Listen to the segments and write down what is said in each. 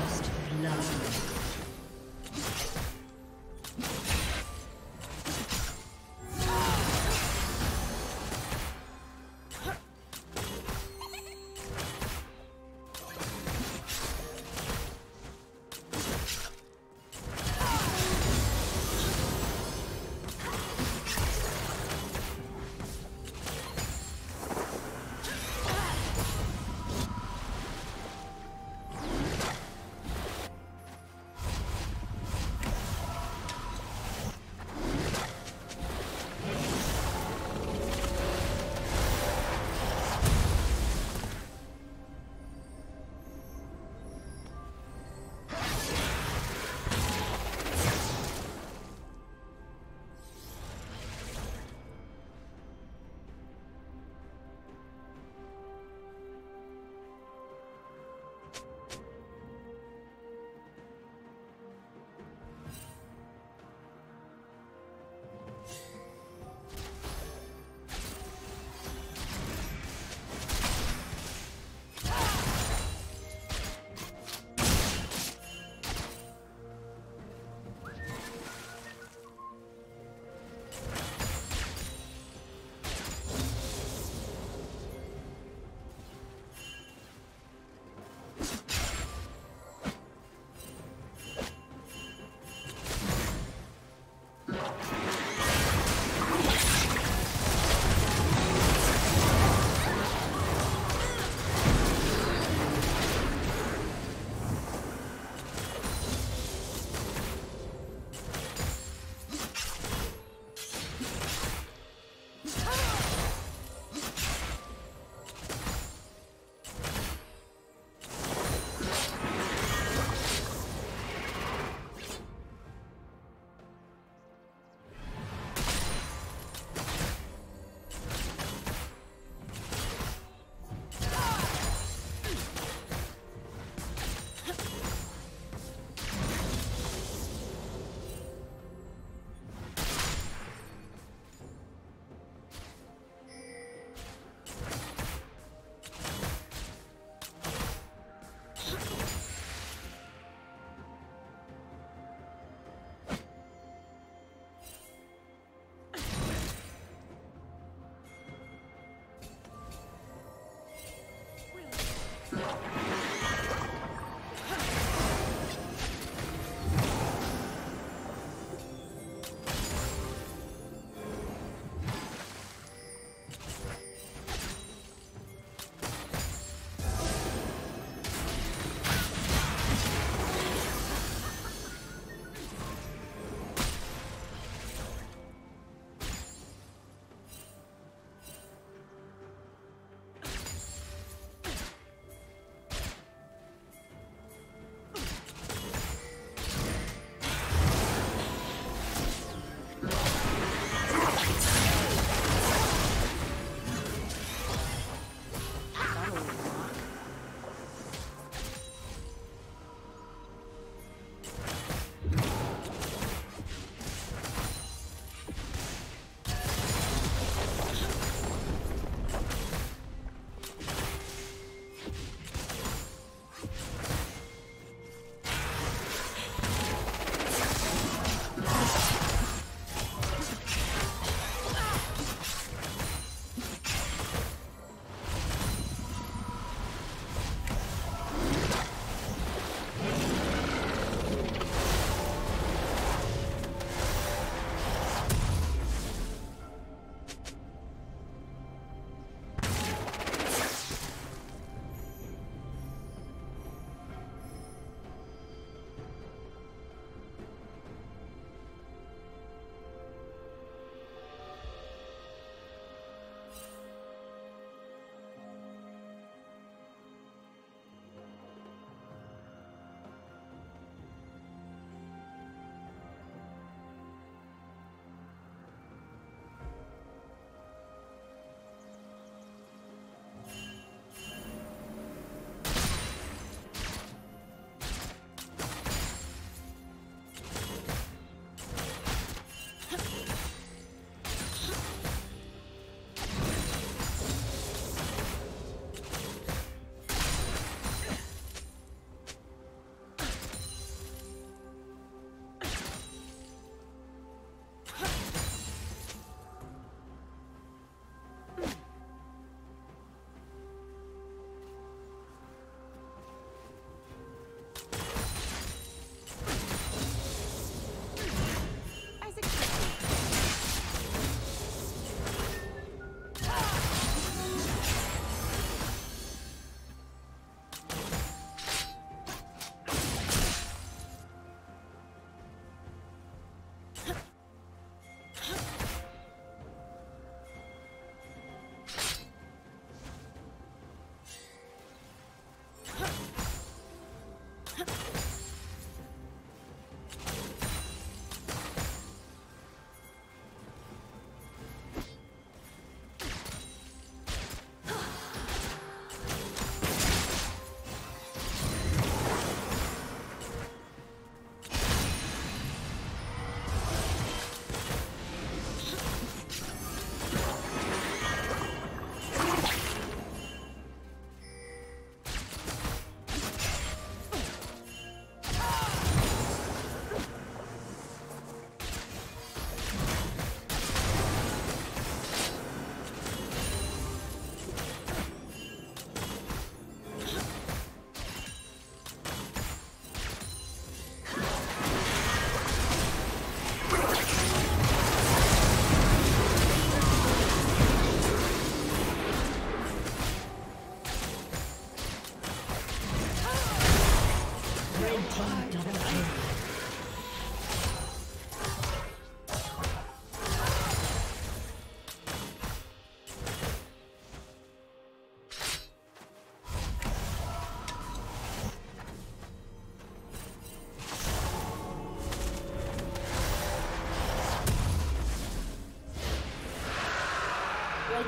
First love.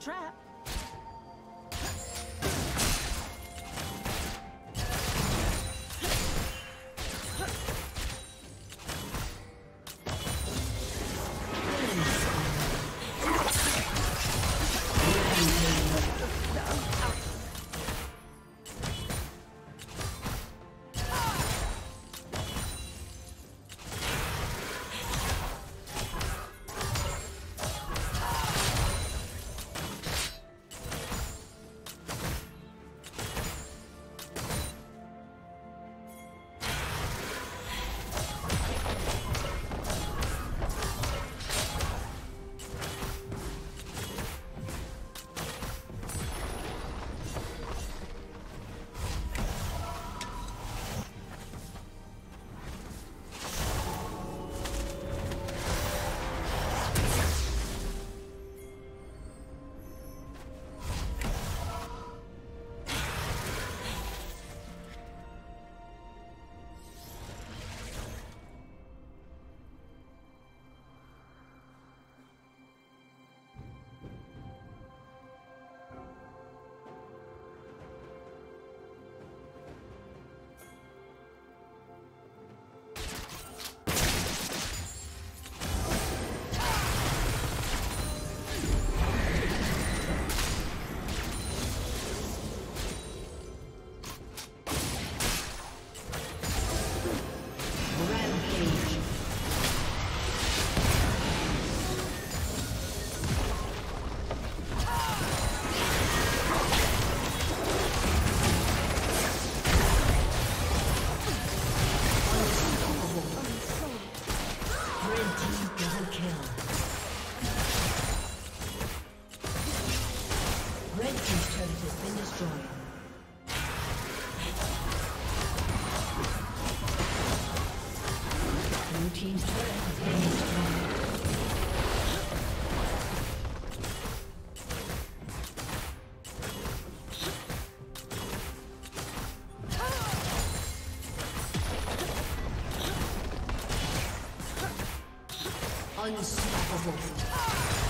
trap. Unstoppable.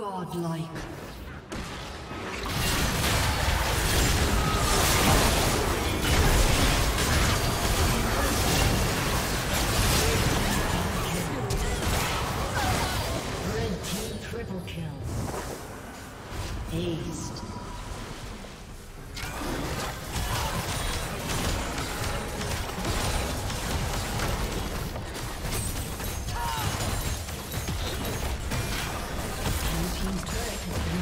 Godlike.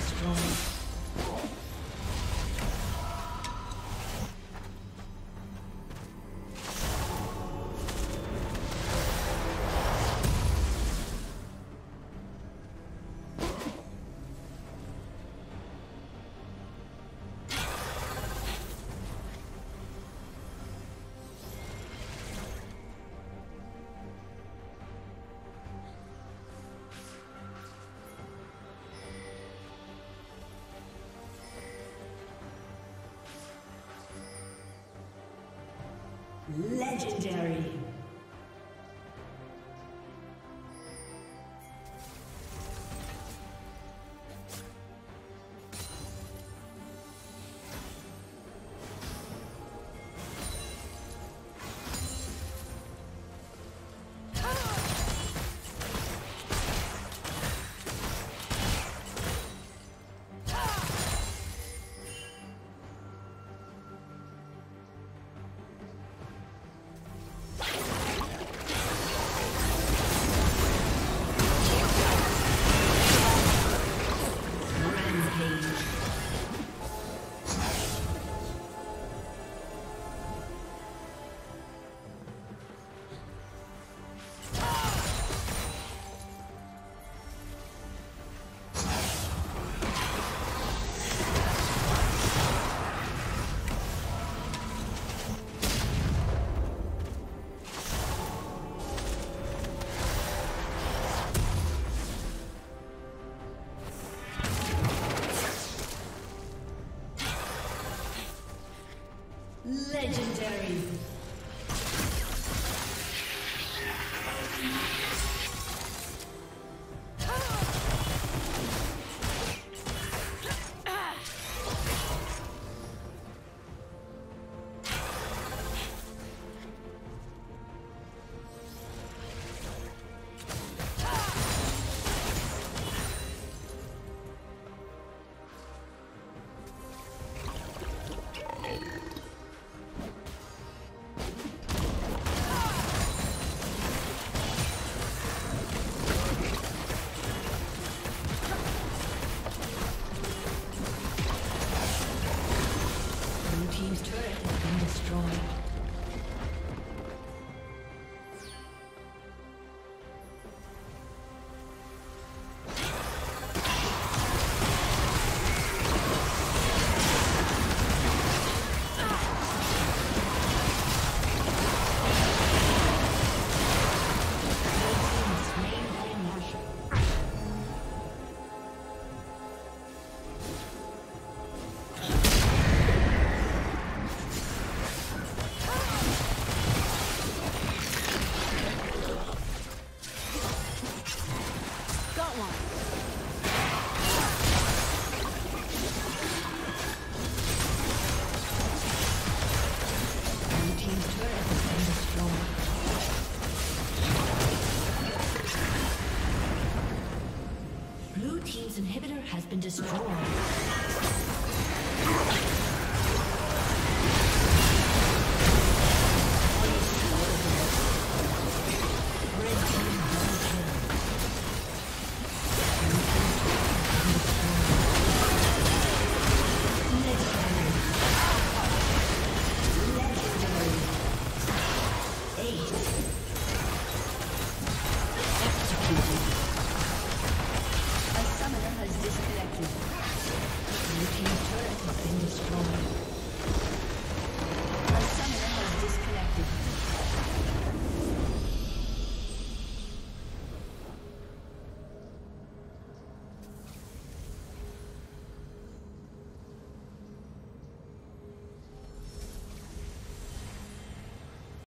destroyed. Legendary.